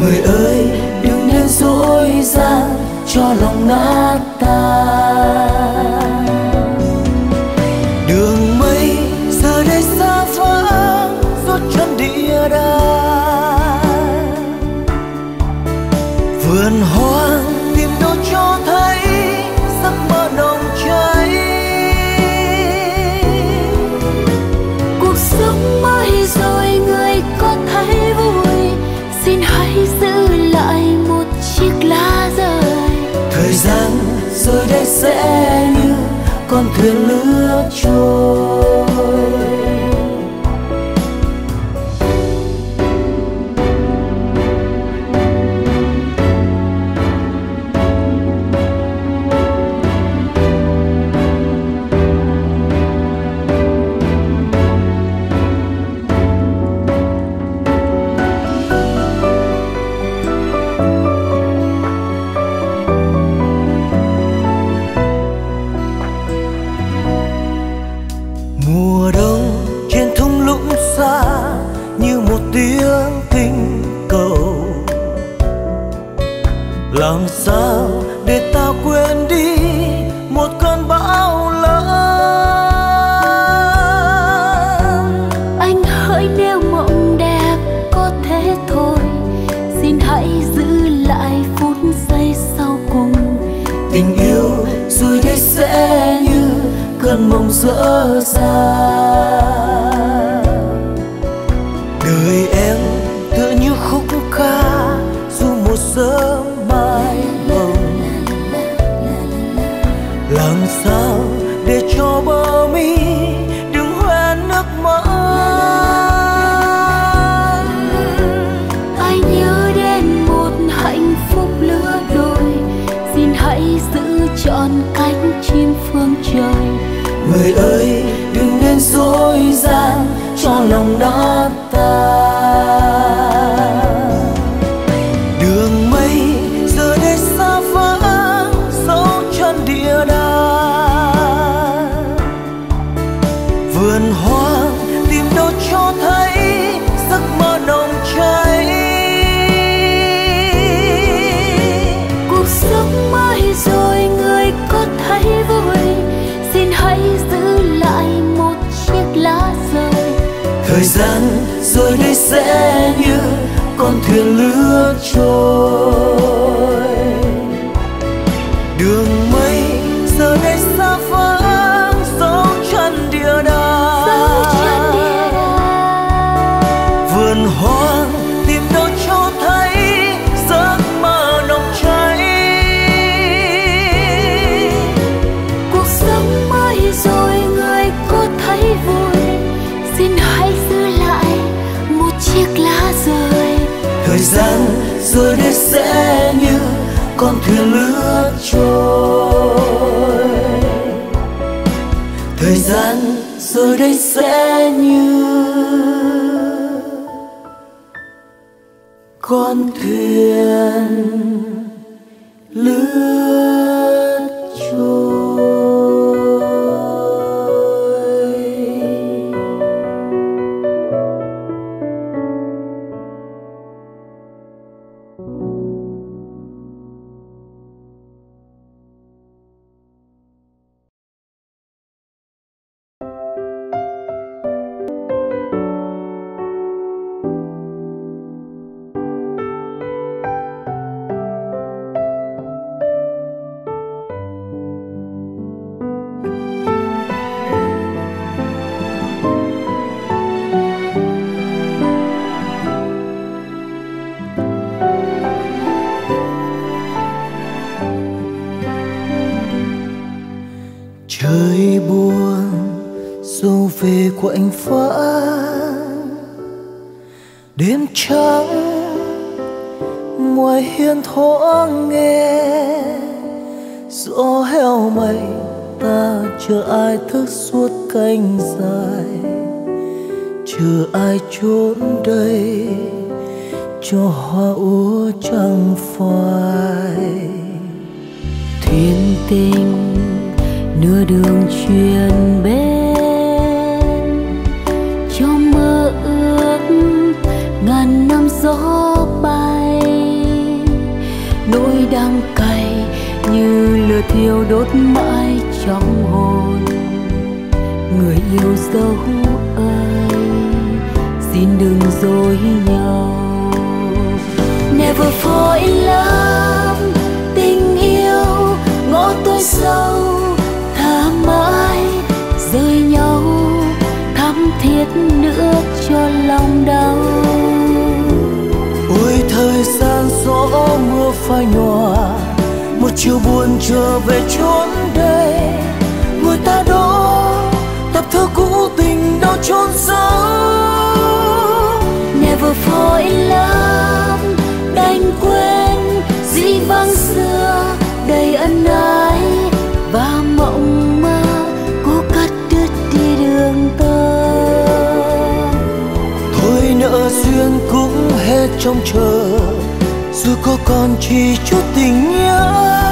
người ơi đừng nên dối gian cho lòng nát tan. rồi đây sẽ như con thuyền lướt trôi. cuộc sống mãi rồi người có thấy vui. Xin hãy giữ lại một chiếc lá rơi. Thời gian rồi đây sẽ như con thuyền lướt trôi. rồi đây sẽ như con thuyền lướt trôi. Thời gian rồi đây sẽ như con thuyền cho hoa úa trăng phai. Thuyền tình, nửa đường truyền bên cho mơ ước ngàn năm gió bay. Nỗi đắng cay như lửa thiêu đốt mãi trong hồn. Người yêu dấu ơi xin đừng dối nhau never fall in love tình yêu ngõ tối sâu tha mãi rời nhau. Thắm thiết nữa cho lòng đau. Ôi thời gian gió mưa phai nhòa một chiều buồn trở về chốn đây. Người ta đó tập thơ cũ tình đau chôn sâu. Never fall in love quên dĩ vãng xưa, đầy ân ái và mộng mơ cố cắt đứt đi đường tơ thôi nợ duyên cũng hết trong chờ, dù có còn chỉ chút tình nhớ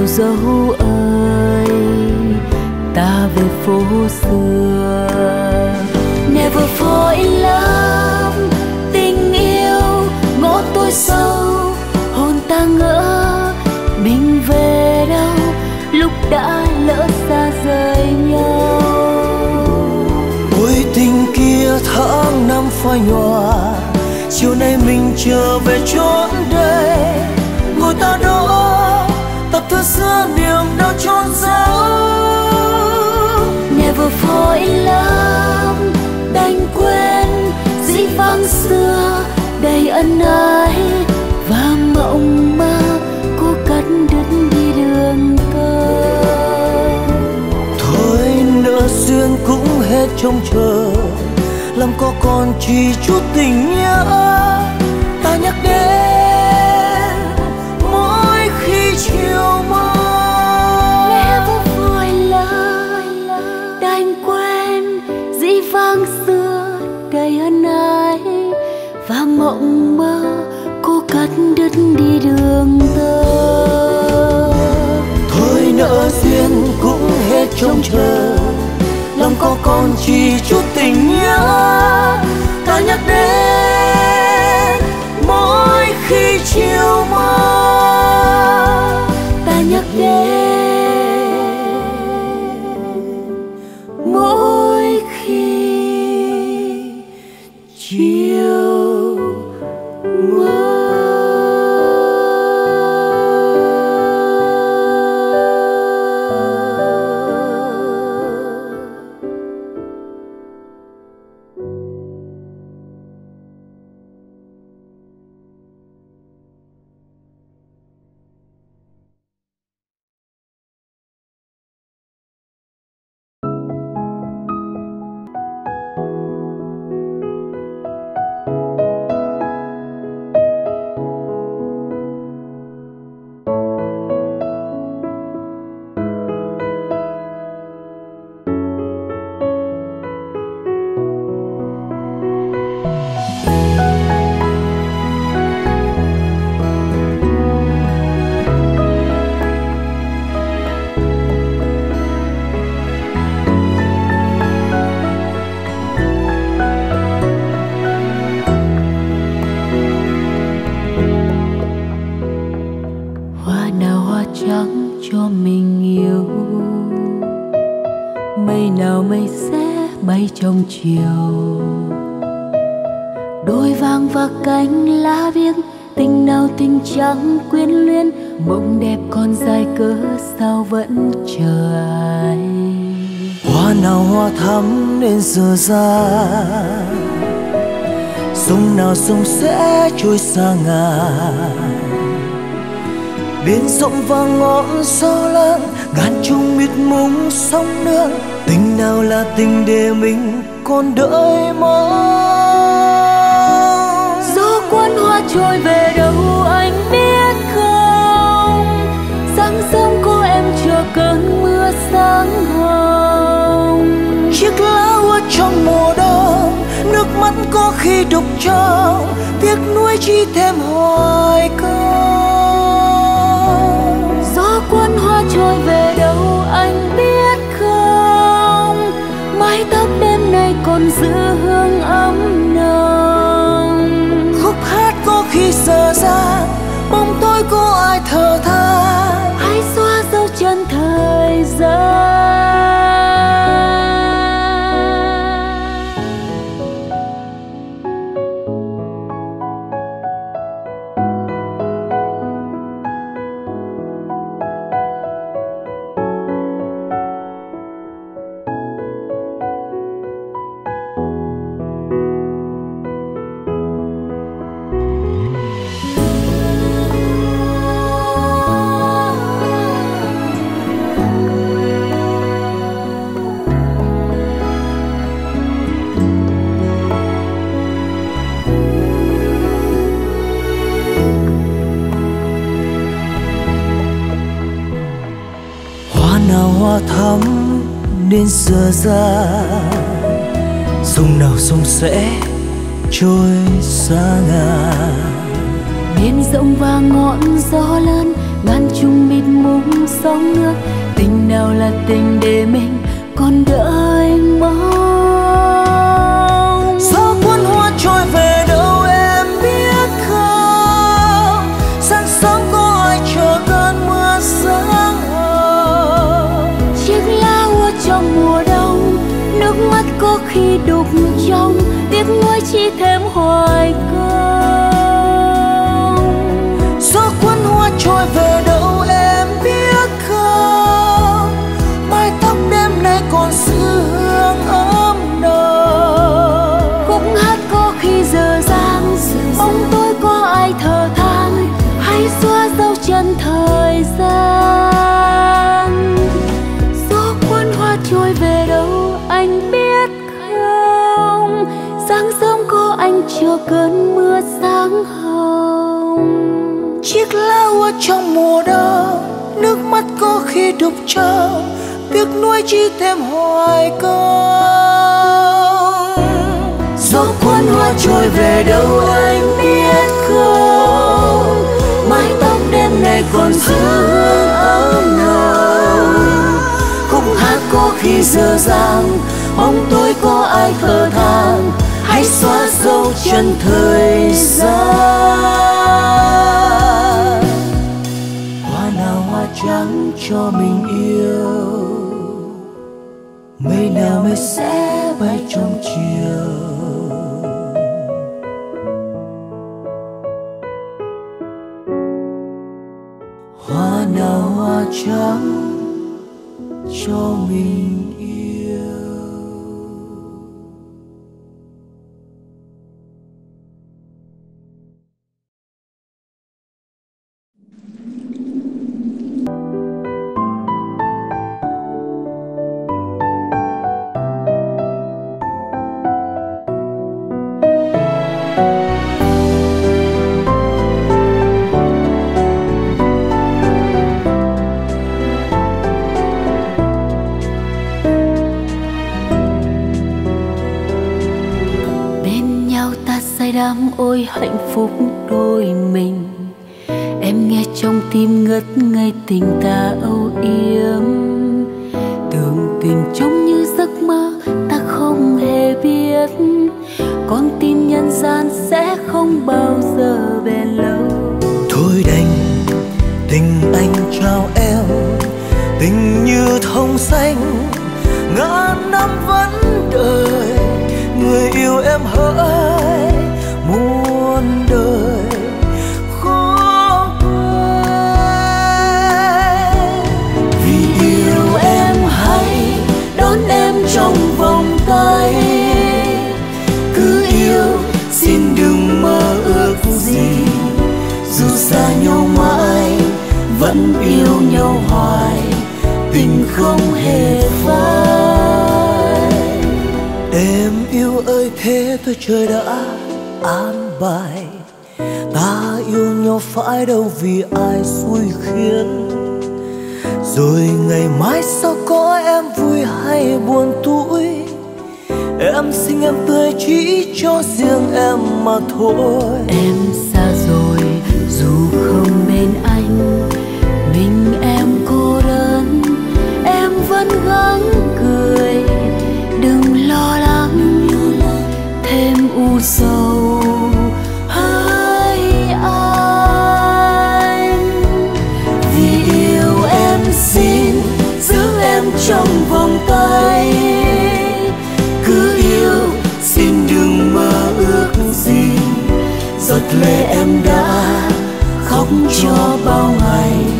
yêu dấu ơi, ta về phố xưa. Never fall in love, tình yêu ngõ tôi sâu. Hồn ta ngỡ mình về đâu, lúc đã lỡ xa rời nhau. Ôi tình kia tháng năm phai nhòa, chiều nay mình trở về chốn đây. Ngồi ta đó tập xưa niềm đau chôn giấu. Never fall in love đành quên dĩ vãng xưa, đầy ân ái và mộng mơ cố cắt đứt đi đường tơ thôi nợ duyên cũng hết trông chờ, làm có còn chỉ chút tình nhớ. Ta nhắc đến chiều mơ never fall in love đành quên dĩ vang xưa đầy ân ái và mộng mơ, cố cắt đứt đi đường chiều. Đôi vàng và cánh lá biếc tình nào tình trắng quyến luyến, mộng đẹp còn dài cớ sao vẫn chờ ai hoa nào hoa thắm nên giờ ra, sông nào sông sẽ trôi xa ngàn biển rộng và ngọn gió lớn ngàn trung mịt mùng sông nước, tình nào là tình để mình còn đợi mong. Gió cuốn hoa trôi về đâu anh biết không? Sáng sớm cô em chờ cơn mưa sáng hồng. Chiếc lá hoa trong mùa đông nước mắt có khi đục trong tiếc nuối chỉ thêm hoài câu nay ra. Sông nào sông sẽ trôi xa ngàn biển rộng và ngọn gió lớn ngàn chung mịt mùng sóng nước tình nào là tình để mình còn đợi mong cơn mưa sáng hồng. Chiếc lá úa trong mùa đông nước mắt có khi đục trong tiếc nuối chỉ thêm hoài công. Gió cuốn hoa trôi về đâu anh biết không? Mái tóc đêm nay còn giữ hương ấm nồng. Khúc hát có khi dở dang bóng tối có ai thở than hãy xóa dấu chân thời gian. Hoa nào hoa trắng cho mình yêu. Mây nào mây sẽ bay trong chiều. Hoa nào hoa trắng cho mình nhân gian sẽ không bao giờ bền lâu. Thôi đành, tình anh trao em, tình như thông xanh. Ngàn năm vẫn đợi, người yêu em hỡi, muôn đời. Vẫn yêu nhau hoài, tình không hề phai. Em yêu ơi, thế thôi trời đã an bài. Ta yêu nhau phải đâu vì ai xui khiến. Rồi ngày mai sao có em vui hay buồn tủi em xinh, em tươi, chỉ cho riêng em mà thôi. Em xa rồi, dù không bên anh vẫn gắng cười. Đừng lo lắng, thêm u sầu. Hỡi anh, vì yêu em xin, giữ em trong vòng tay. Cứ yêu, xin đừng mơ ước gì. Giọt lệ em đã khóc cho bao ngày.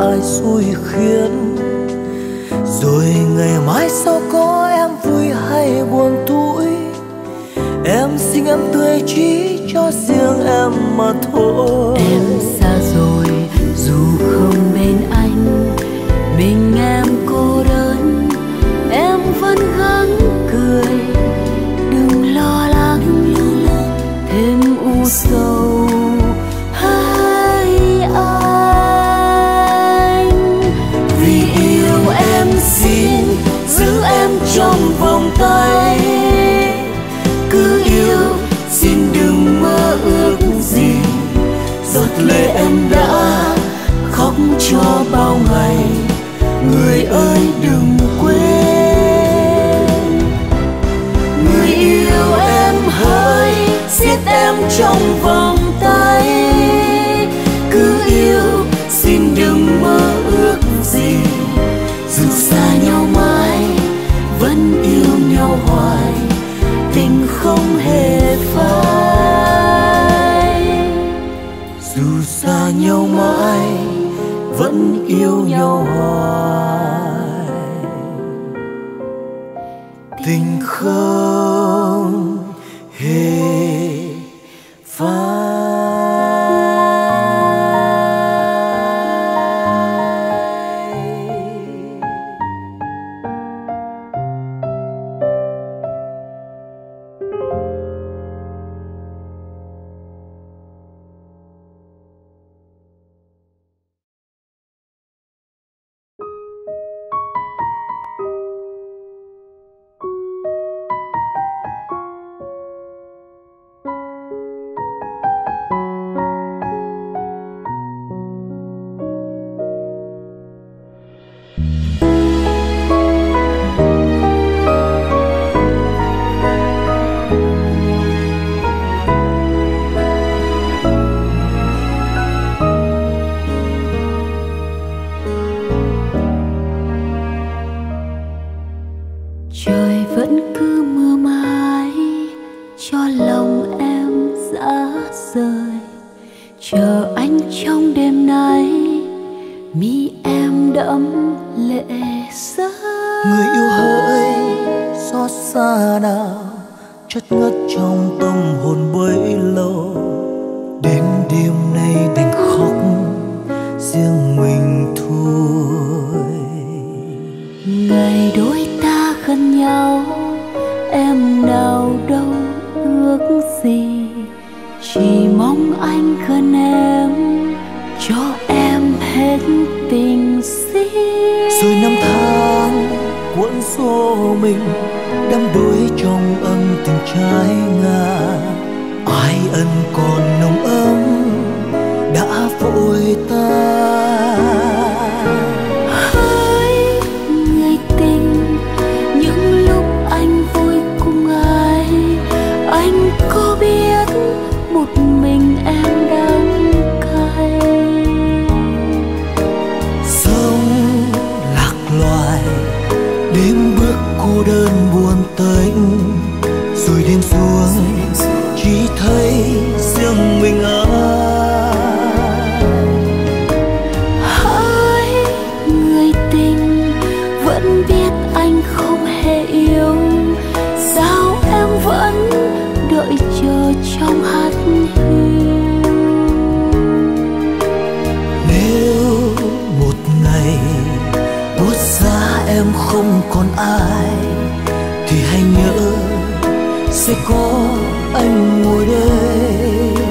Ai xui khiến riêng mình thôi. Ngày đôi ta gần nhau em nào đâu ước gì. Chỉ mong anh gần em cho em hết tình riêng. Rồi năm tháng cuốn xô mình đắm đuối trong âm tình trái ngang ai ân còn nồng em không còn ai, thì hãy nhớ sẽ có anh ngồi đây,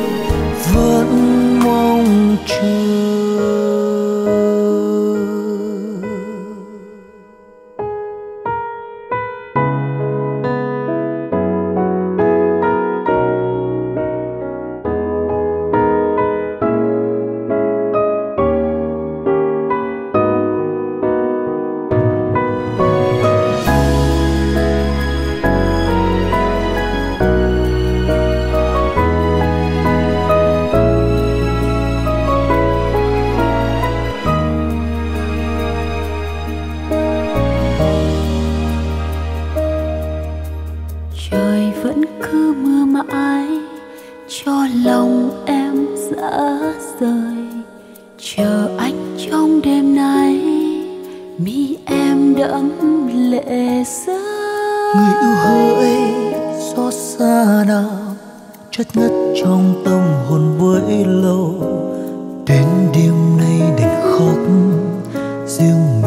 vẫn mong chờ. riêng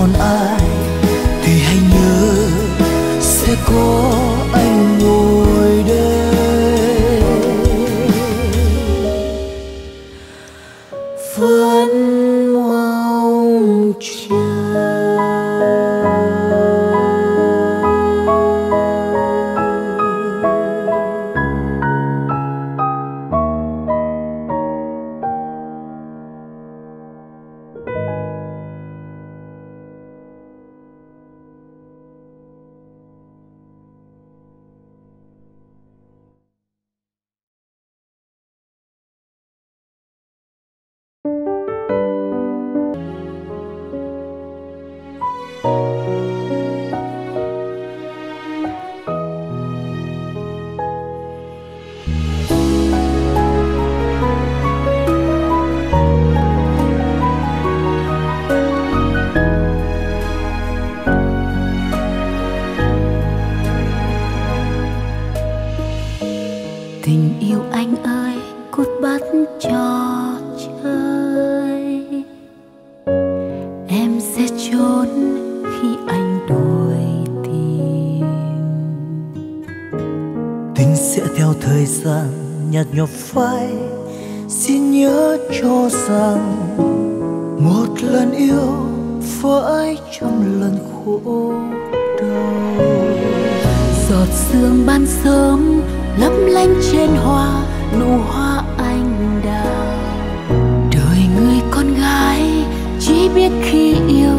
con ai. thời gian nhạt nhòa phai, xin nhớ cho rằng một lần yêu phải trăm lần khổ đau. Giọt sương ban sớm lấp lánh trên hoa, nụ hoa anh đào. Đời người con gái chỉ biết khi yêu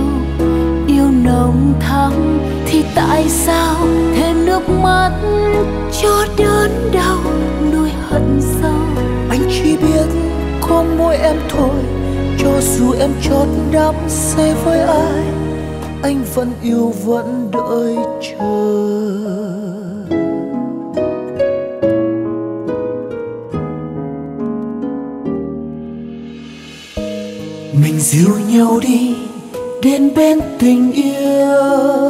yêu nồng thắm thì tại sao thêm nước mắt cho đớn đau nỗi hận sâu. Anh chỉ biết có mỗi em thôi, cho dù em chót đắm say với ai, anh vẫn yêu vẫn đợi chờ. Mình dìu nhau đi đến bên tình yêu.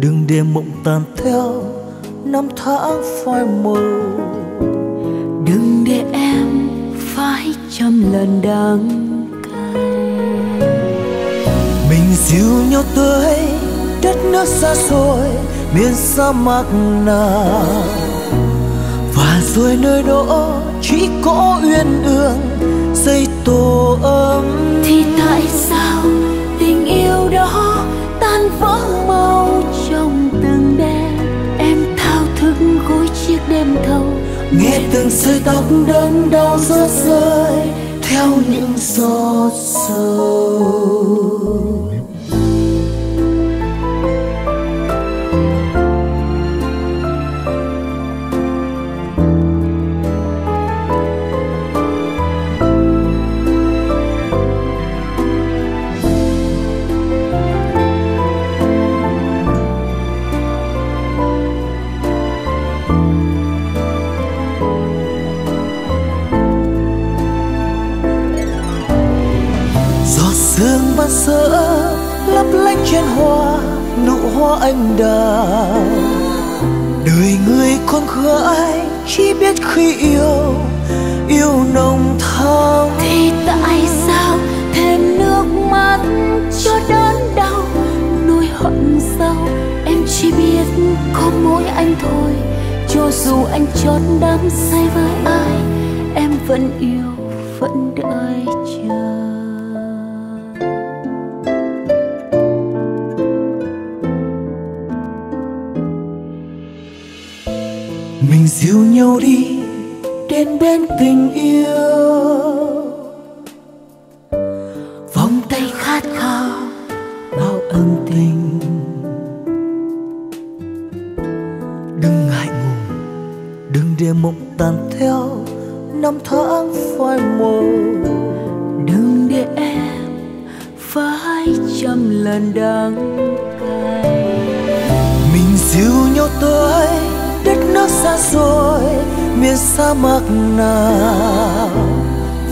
Đừng để mộng tàn theo năm tháng phai màu. Đừng để em phải trăm lần đắng cay. Mình dìu nhau tới đất nước xa xôi miền sa mạc nào và rồi nơi đó chỉ có uyên ương dây tổ ấm. Thì tại sao tình yêu đó tan vỡ thâu nghe từng sợi tóc đớn đau rớt rơi theo những giọt sầu. Lánh trên hoa, nụ hoa anh đào. Đời người con gái chỉ biết khi yêu yêu nồng thắm. Thì tại sao thêm nước mắt cho đớn đau nuôi hận sâu em chỉ biết có mỗi anh thôi. Cho dù anh chót đắm say với ai, em vẫn yêu, vẫn đợi chờ. Dìu nhau đi đến bên tình yêu. Vòng tay khát khao bao ân tình. Đừng ngại ngùng, đừng để mộng tàn theo năm tháng phai màu đừng để em phải trăm lần đắng cay. Mình dìu nhau tới nước xa xôi miền sa mạc nào.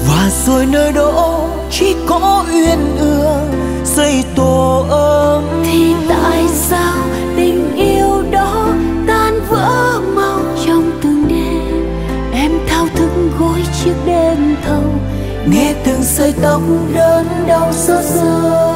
Và rồi nơi đó chỉ có uyên ương dây tổ ấm. Thì tại sao tình yêu đó tan vỡ mau trong từng đêm? Em thao thức gối chiếc đêm thâu. Nghe từng sợi tóc đớn đau rớt rơi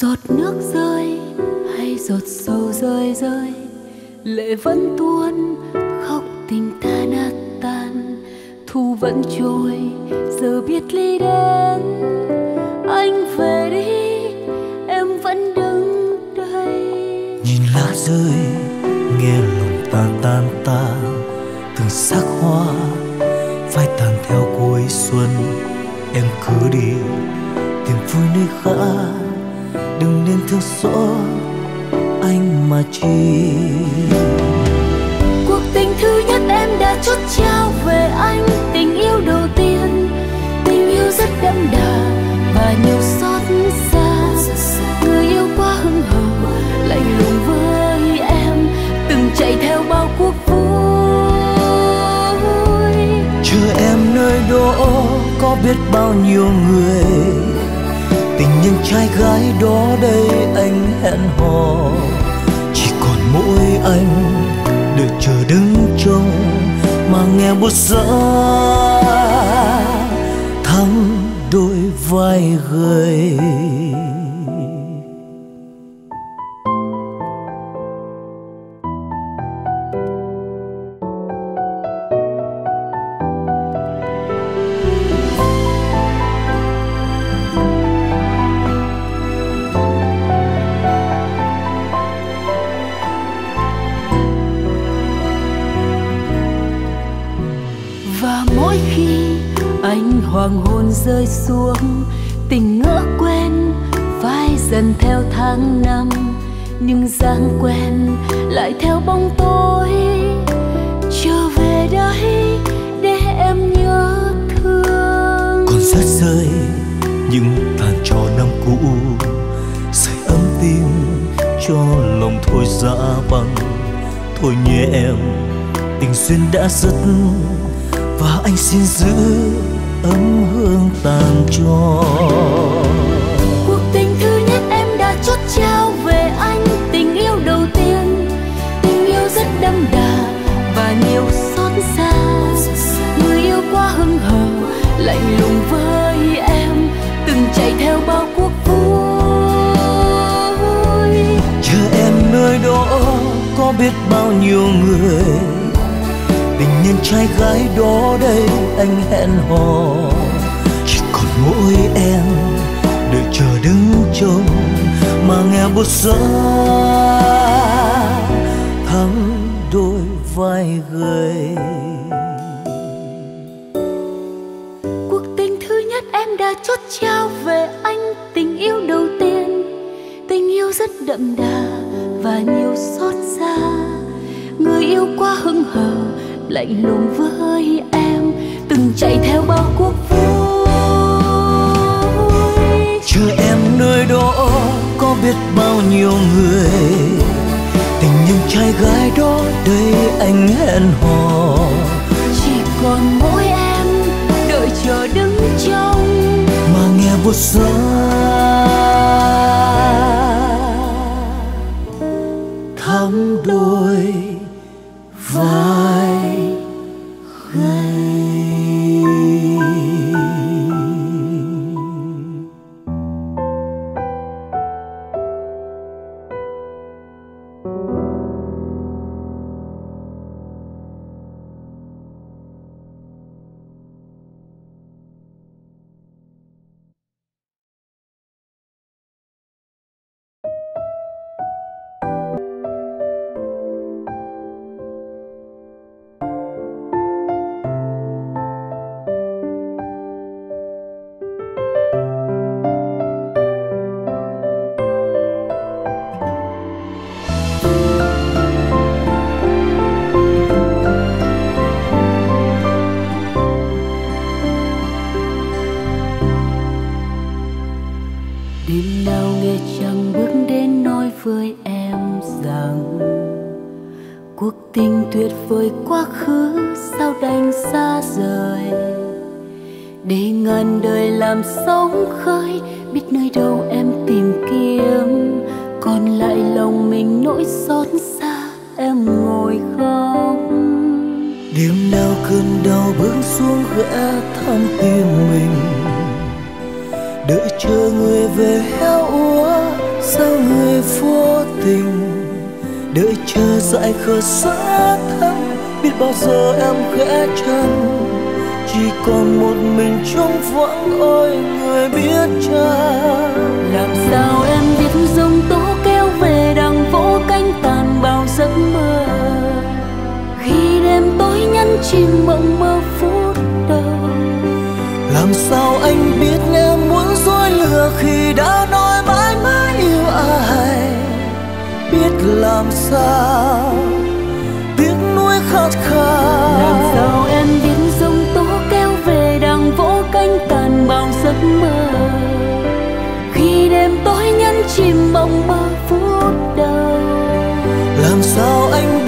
giọt nước rơi hay giọt sầu rơi rơi. Lệ vẫn tuôn, khóc tình ta nát tan. Thu vẫn trôi, giờ biết ly đến. Anh về đi, em vẫn đứng đây. Nhìn lá rơi, nghe lòng ta tan ta. Từng sắc hoa thương xót anh mà chi cuộc tình thứ nhất em đã chốt trao về anh. Tình yêu đầu tiên tình yêu rất đậm đà và nhiều xót xa. Người yêu quá hưng hờ lạnh lùng với em. Từng chạy theo bao cuộc nơi đó có biết bao nhiêu người những trai gái đó đây anh hẹn hò. Chỉ còn mỗi anh để chờ đứng trông mà nghe buốt giá thắm đôi vai gầy. Rơi xuống. Tình ngỡ quên, phai dần theo tháng năm. Nhưng dáng quen lại theo bóng tối. Trở về đây để em nhớ thương. Còn rất rơi những tàn trò năm cũ. Say ấm tim cho lòng thôi dạ băng. Thôi nhé em, tình duyên đã dứt và anh xin giữ ấm hương tàn cho. Cuộc tình thứ nhất em đã chốt trao về anh. Tình yêu đầu tiên tình yêu rất đậm đà và nhiều xót xa. Người yêu quá hưng hờ lạnh lùng với em từng chạy theo bao cuộc vui. Chờ em nơi đó có biết bao nhiêu người tình nhân trai gái đó đây, anh hẹn hò. Chỉ còn mỗi em, đợi chờ đứng trông mà nghe buốt gió thắm đôi vai gầy. Cuộc tình thứ nhất em đã chốt trao về anh, tình yêu đầu tiên. Tình yêu rất đậm đà và nhiều xót xa. Người yêu quá hưng hờ lạnh lùng với em từng chạy theo bao cuộc vui. Chờ em nơi đó có biết bao nhiêu người. Tình nhân trai gái đó đây anh hẹn hò. Chỉ còn mỗi em đợi chờ đứng trong. Mà nghe buốt giá thắm đôi vai vời quá khứ sao đành xa rời? Để ngàn đời làm sóng khơi, biết nơi đâu đợi chờ dại khờ xa thăm biết bao giờ em khẽ chân. Chỉ còn một mình trong vắng ôi người biết cha làm sao em biết giông tố kéo về đằng vỗ cánh tàn bao giấc mơ? Khi đêm tối nhắn chim mộng mơ phút đầu. Làm sao anh biết em muốn dối lừa khi đã nói làm sao? Tiếc nuối khát khao. Làm sao em biết giông tố kéo về đang vỗ cánh tàn bao giấc mơ? Khi đêm tối nhân chìm mong mơ phút đầu. Làm sao anh